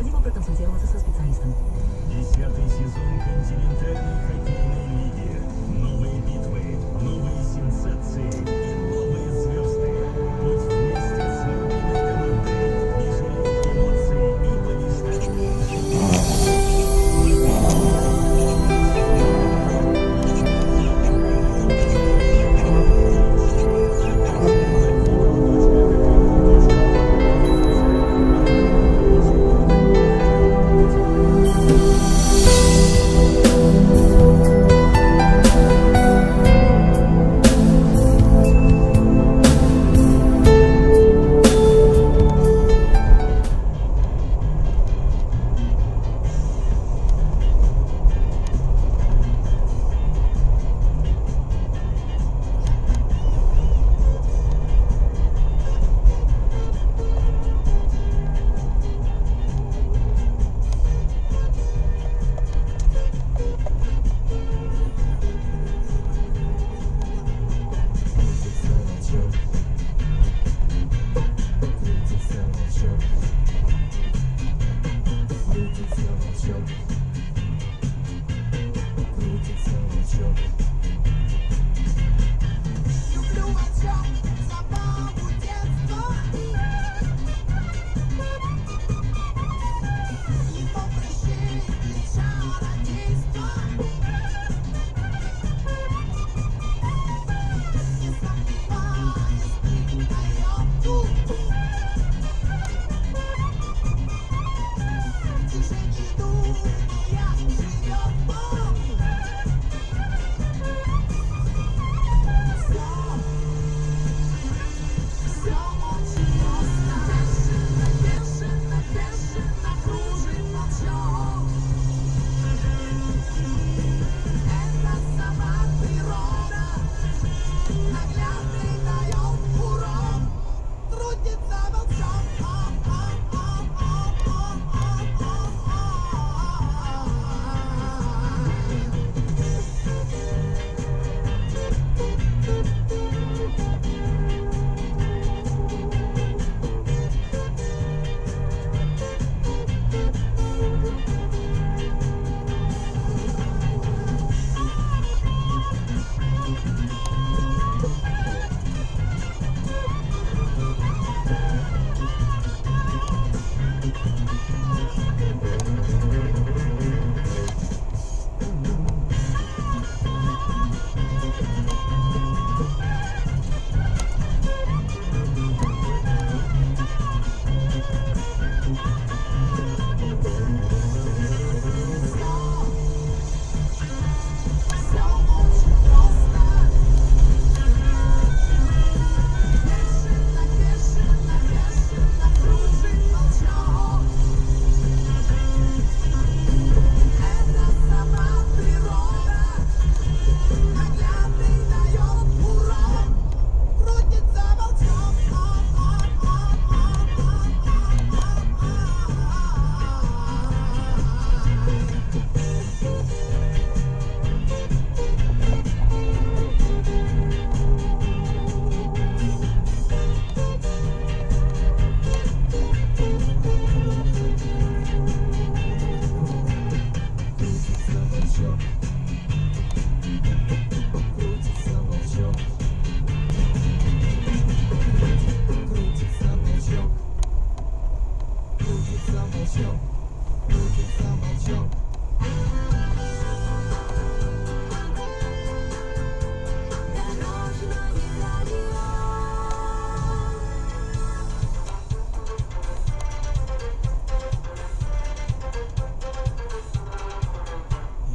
Pedimos que presenciamos Thank you.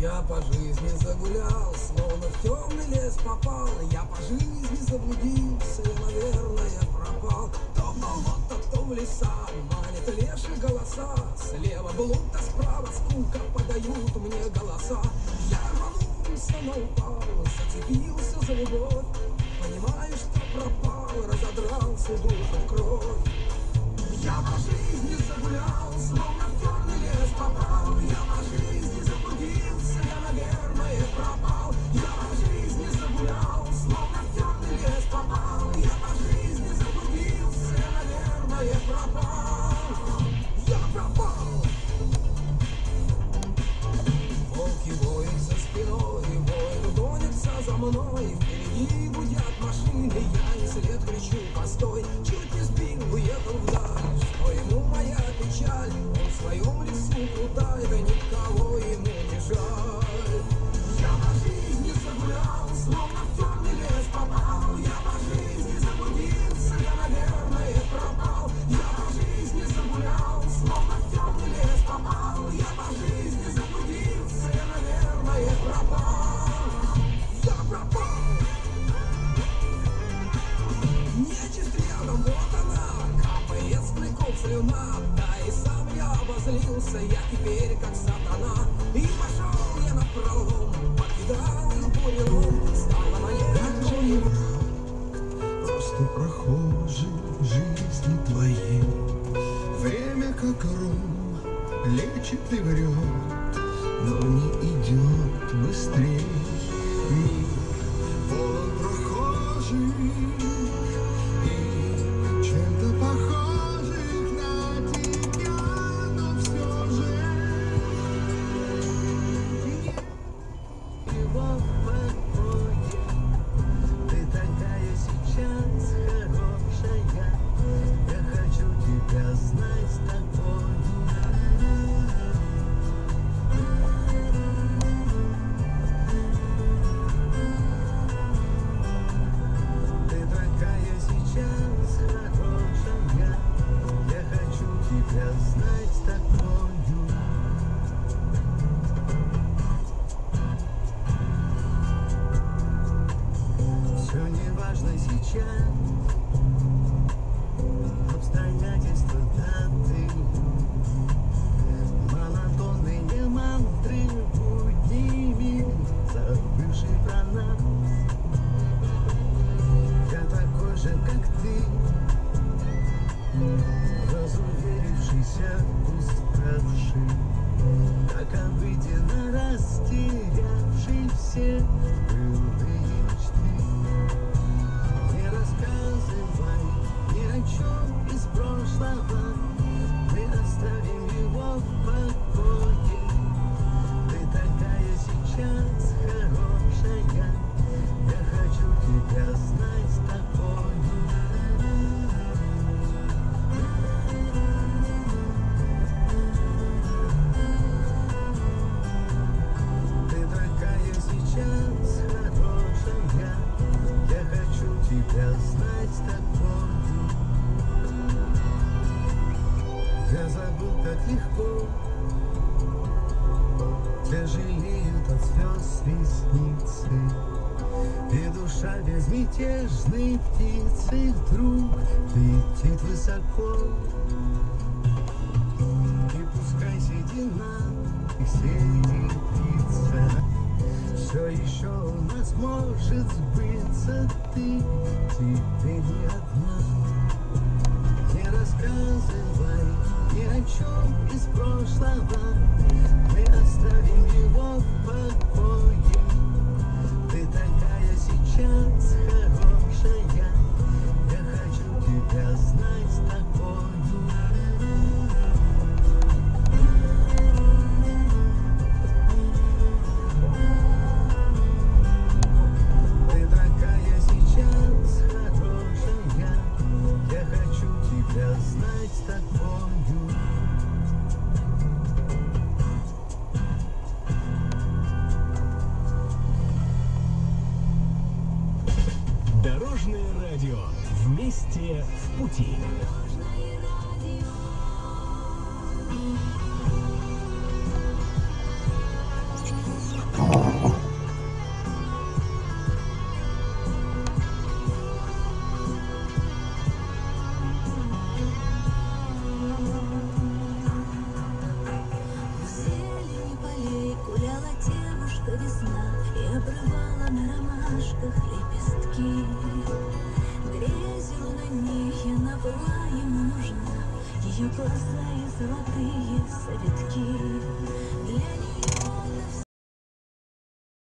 Я по жизни загулял, словно в темный лес попал. Я по жизни заблудился, я, наверное, пропал. То в в леса, манят леши голоса. Слева блуд, а справа скука подают мне голоса. Я рванулся на упал, зацепился за любовь. Понимаю, что пропал, разодрался душу в кровь. Я по жизни загулял, словно в черный лес попал. Я по жизни моем лесу, куда это не Чистый вариант, но не идет быстрее. Мир полон прохожих. легко. Тяжелеют от звезд ресницы И душа безмятежной птицы Вдруг летит высоко? И пускай седина и середится Все еще у нас может сбыться. Ты теперь не одна. Не рассказывай о чем из прошлого мы оставим его под водой? Ты такая сейчас хорошая, я хочу тебя знать такой Я знать такой И обрывала на ромашках лепестки. Грязью на ней она была ему нужна. Ее глаза и золотые завитки Для нее